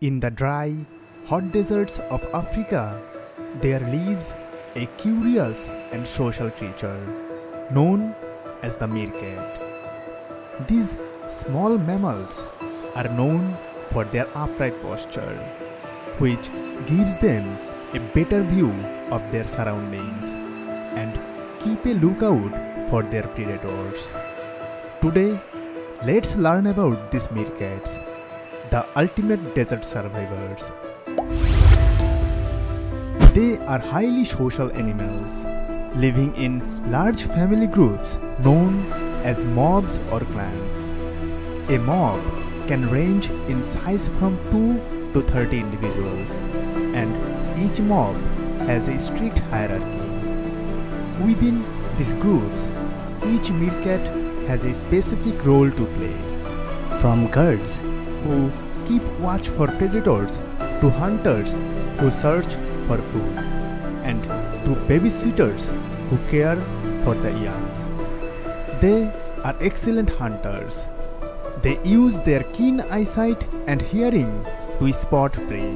In the dry, hot deserts of Africa, there lives a curious and social creature known as the meerkat. These small mammals are known for their upright posture, which gives them a better view of their surroundings and keep a lookout for their predators. Today, let's learn about these meerkats, the ultimate desert survivors. They are highly social animals, living in large family groups known as mobs or clans. A mob can range in size from 2 to 30 individuals, and each mob has a strict hierarchy. Within these groups, each meerkat has a specific role to play. From guards who keep watch for predators to hunters who search for food and to babysitters who care for the young. They are excellent hunters. They use their keen eyesight and hearing to spot prey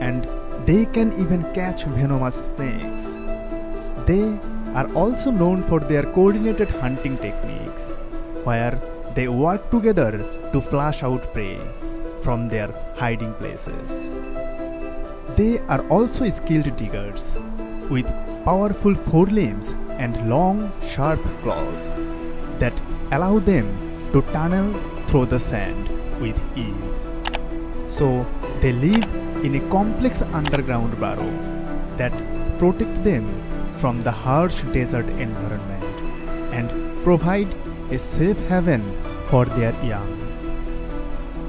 and they can even catch venomous snakes. They are also known for their coordinated hunting techniques, where they work together to flush out prey from their hiding places. They are also skilled diggers with powerful forelimbs and long, sharp claws that allow them to tunnel through the sand with ease. So, they live in a complex underground burrow that protect them from the harsh desert environment and provide a safe haven for their young.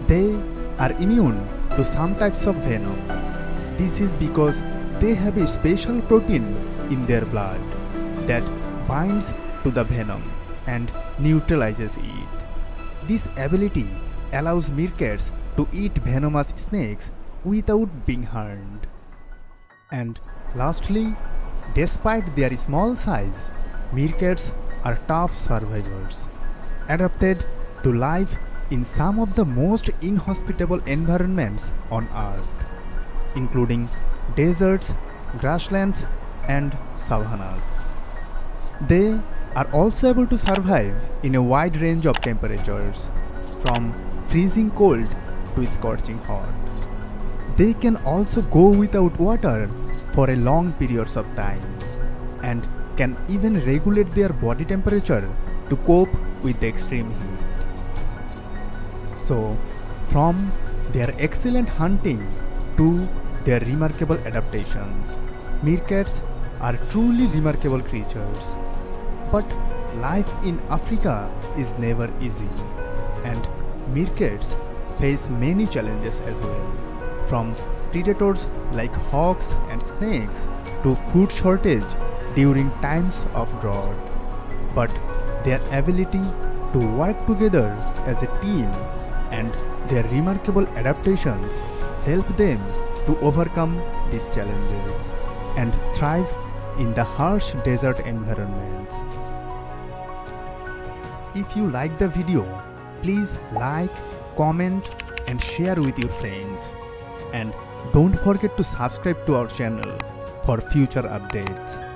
They are immune to some types of venom. This is because they have a special protein in their blood that binds to the venom and neutralizes it. This ability allows meerkats to eat venomous snakes without being harmed. And lastly, despite their small size, meerkats are tough survivors, adapted to life in some of the most inhospitable environments on earth, including deserts, grasslands, and savannas. They are also able to survive in a wide range of temperatures, from freezing cold to scorching hot. They can also go without water for a long periods of time and can even regulate their body temperature to cope with the extreme heat. So, from their excellent hunting to their remarkable adaptations, meerkats are truly remarkable creatures. But life in Africa is never easy, and meerkats face many challenges as well, from predators like hawks and snakes to food shortage during times of drought. But their ability to work together as a team and their remarkable adaptations help them to overcome these challenges and thrive in the harsh desert environments. If you like the video, please like, comment and share with your friends. And don't forget to subscribe to our channel for future updates.